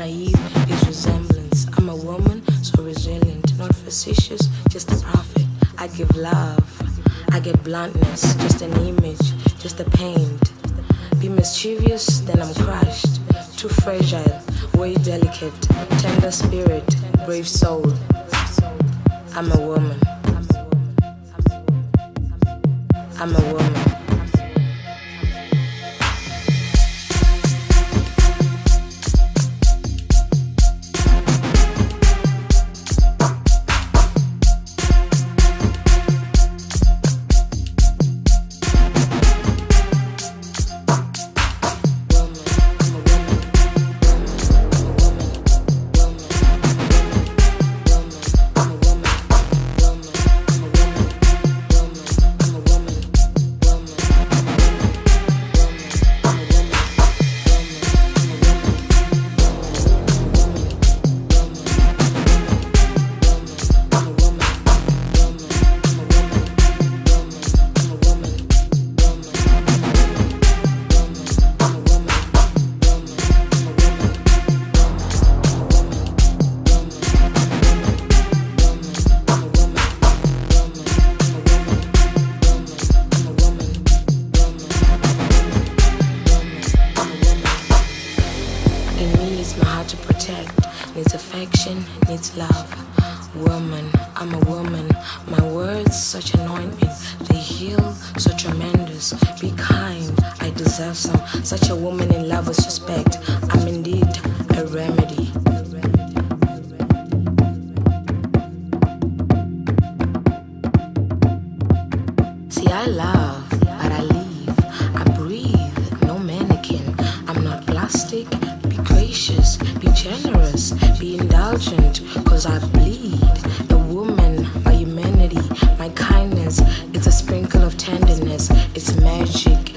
naive, is resemblance. I'm a woman, so resilient, not facetious, just a prophet. I give love, I get bluntness, just an image, just a paint. Be mischievous, then I'm crushed. Too fragile, way delicate, tender spirit, brave soul. I'm a woman. I'm a woman. Needs my heart to protect, needs affection, needs love. Woman, I'm a woman. My words, such anointment, they heal, so tremendous. Be kind, I deserve some. Such a woman in love with respect. I'm indeed a remedy. See, I love, it's magic,